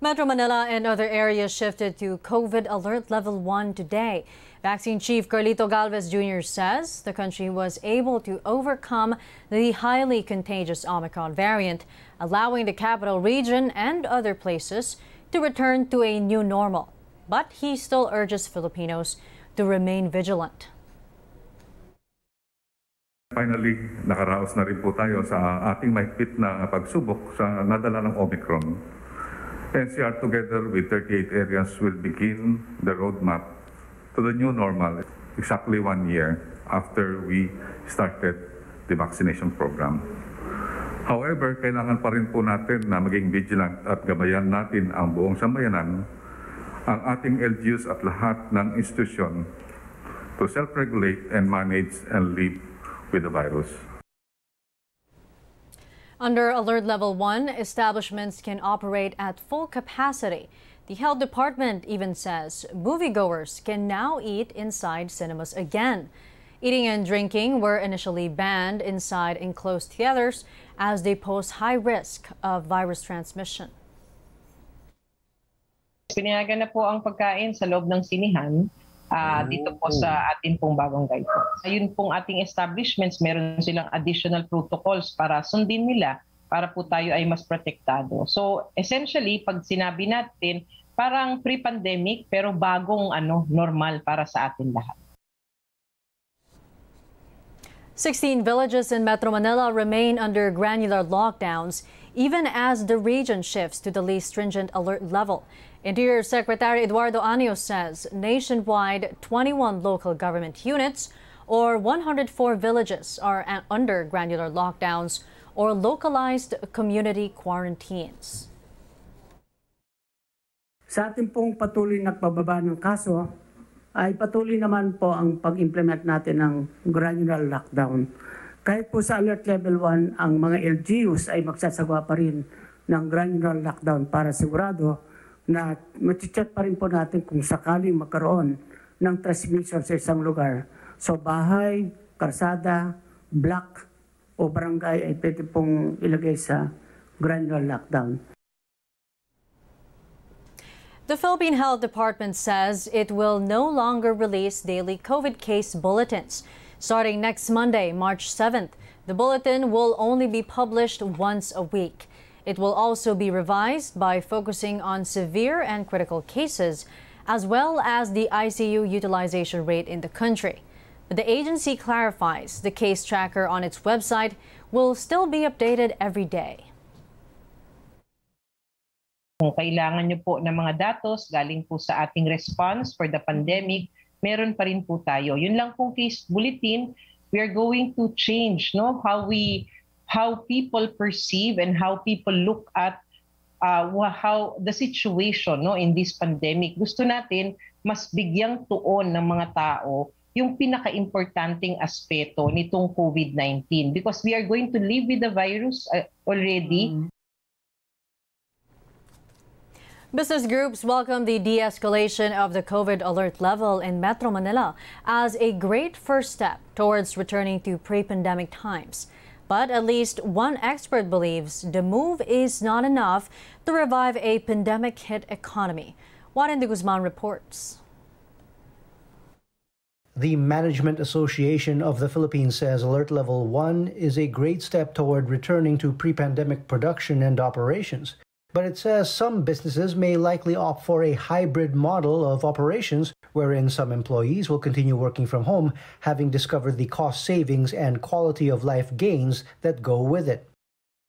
Metro Manila and other areas shifted to COVID alert level 1 today. Vaccine Chief Carlito Galvez Jr. says the country was able to overcome the highly contagious Omicron variant, allowing the capital region and other places to return to a new normal. But he still urges Filipinos to remain vigilant. Finally, nakaraos na rin po tayo sa ating mahigpit na pagsubok sa nadala ng Omicron. NCR together with 38 areas will begin the roadmap to the new normal exactly one year after we started the vaccination program. However, kailangan pa rin po natin na maging vigilant at gabayan natin ang buong sambayanan, ang ating LGUs at lahat ng institusyon to self-regulate and manage and live with the virus. Under Alert Level 1, establishments can operate at full capacity. The health department even says moviegoers can now eat inside cinemas again. Eating and drinking were initially banned inside enclosed theaters as they pose high risk of virus transmission. Pinayagan na po ang pagkain sa loob ng sinihan uh, dito po sa ating pong bagong guidelines. Ayun pong ating establishments, meron silang additional protocols para sundin nila para po tayo ay mas protektado. So essentially, pag sinabi natin, parang pre-pandemic pero bagong ano normal para sa atin lahat. 16 villages in Metro Manila remain under granular lockdowns even as the region shifts to the least stringent alert level. Interior Secretary Eduardo Anio says nationwide 21 local government units or 104 villages are under granular lockdowns or localized community quarantines. Sa ating pong patuloy nagbababa ng kaso, ay patuloy naman po ang pag-implement natin ng granular lockdown. Kahit po sa alert level 1, ang mga LGUs ay magsasagawa pa rin ng granular lockdown para sigurado na mati-check pa rin po natin kung sakaling magkaroon ng transmission sa isang lugar. So bahay, karsada, block o barangay ay pwede pong ilagay sa granular lockdown. The Philippine Health Department says it will no longer release daily COVID case bulletins. Starting next Monday, March 7th, the bulletin will only be published once a week. It will also be revised by focusing on severe and critical cases, as well as the ICU utilization rate in the country. But the agency clarifies the case tracker on its website will still be updated every day. Kung kailangan nyo po ng mga datos galing po sa ating response for the pandemic, meron pa rin po tayo. Yun lang po case bulletin, we are going to change no how we how people perceive and how people look at uh, how the situation no in this pandemic. Gusto natin mas bigyang tuon ng mga tao yung pinaka-importanting aspeto nitong COVID-19 because we are going to live with the virus uh, already. Mm-hmm. Business groups welcome the de-escalation of the COVID alert level in Metro Manila as a great first step towards returning to pre-pandemic times. But at least one expert believes the move is not enough to revive a pandemic-hit economy. Warren de Guzman reports. The Management Association of the Philippines says Alert Level 1 is a great step toward returning to pre-pandemic production and operations. But it says some businesses may likely opt for a hybrid model of operations wherein some employees will continue working from home, having discovered the cost savings and quality of life gains that go with it.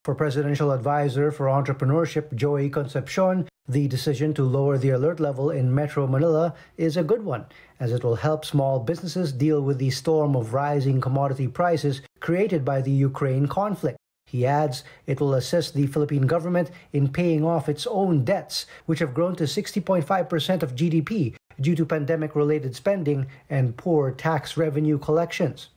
For Presidential Advisor for Entrepreneurship Joey Concepcion, the decision to lower the alert level in Metro Manila is a good one, as it will help small businesses deal with the storm of rising commodity prices created by the Ukraine conflict. He adds it will assist the Philippine government in paying off its own debts, which have grown to 60.5% of GDP due to pandemic related spending and poor tax revenue collections.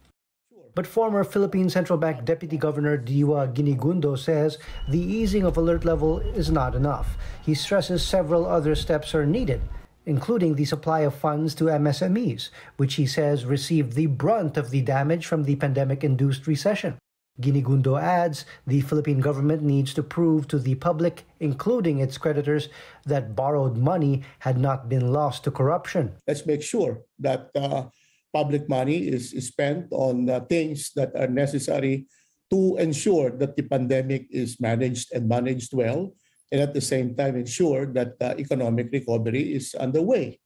But former Philippine Central Bank Deputy Governor Diwa Guinigundo says the easing of alert level is not enough. He stresses several other steps are needed, including the supply of funds to MSMEs, which he says received the brunt of the damage from the pandemic induced recession. Guinigundo adds the Philippine government needs to prove to the public, including its creditors, that borrowed money had not been lost to corruption. Let's make sure that uh, public money is, spent on uh, things that are necessary to ensure that the pandemic is managed and managed well, and at the same time ensure that uh, economic recovery is underway.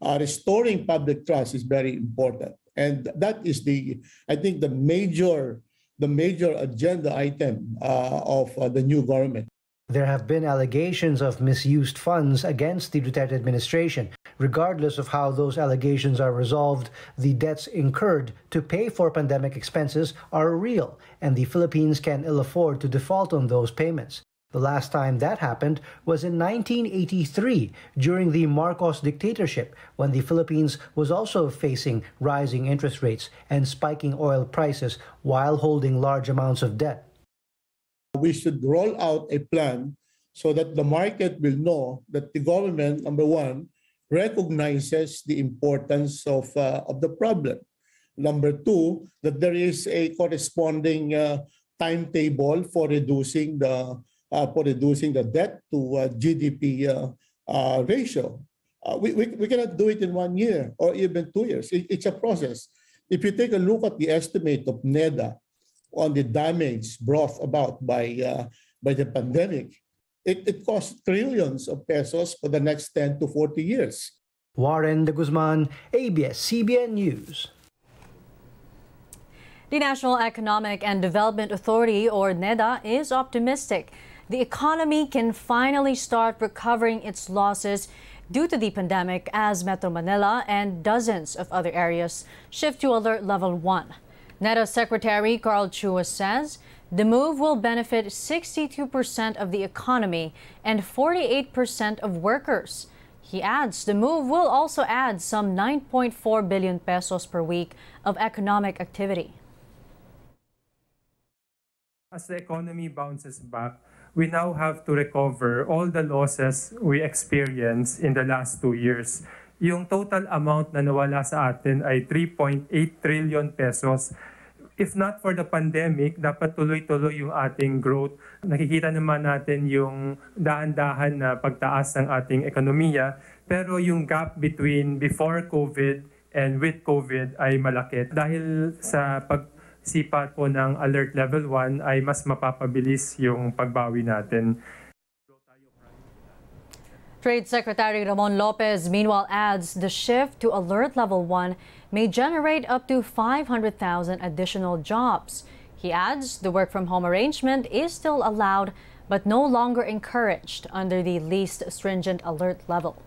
Uh, restoring public trust is very important, and that is the, I think, the major the major agenda item uh, of uh, the new government. There have been allegations of misused funds against the Duterte administration. Regardless of how those allegations are resolved, the debts incurred to pay for pandemic expenses are real, and the Philippines can ill afford to default on those payments. The last time that happened was in 1983 during the Marcos dictatorship when the Philippines was also facing rising interest rates and spiking oil prices while holding large amounts of debt. We should roll out a plan so that the market will know that the government, number one, recognizes the importance of, uh, of the problem. Number two, that there is a corresponding uh, timetable for reducing the for reducing the debt to uh, GDP uh, uh, ratio. Uh, we, we, we cannot do it in one year or even two years. It, it's a process. If you take a look at the estimate of NEDA on the damage brought about by, uh, by the pandemic, it, it costs trillions of pesos for the next 10 to 40 years. Warren de Guzman, ABS-CBN News. The National Economic and Development Authority, or NEDA, is optimistic the economy can finally start recovering its losses due to the pandemic as Metro Manila and dozens of other areas shift to alert level 1. NEDA Secretary Karl Chua says the move will benefit 62% of the economy and 48% of workers. He adds the move will also add some 9.4 billion pesos per week of economic activity. As the economy bounces back, we now have to recover all the losses we experienced in the last two years. Yung total amount na nawala sa atin ay 3.8 trillion pesos. If not for the pandemic, dapat tuloy-tuloy yung ating growth. Nakikita naman natin yung dahan-dahan na pagtaas ng ating ekonomiya. Pero yung gap between before COVID and with COVID ay malaki. Dahil sa pag sipa po ng Alert Level 1 ay mas mapapabilis yung pagbawi natin. Trade Secretary Ramon Lopez meanwhile adds the shift to Alert Level 1 may generate up to 500,000 additional jobs. He adds the work from home arrangement is still allowed but no longer encouraged under the least stringent alert level.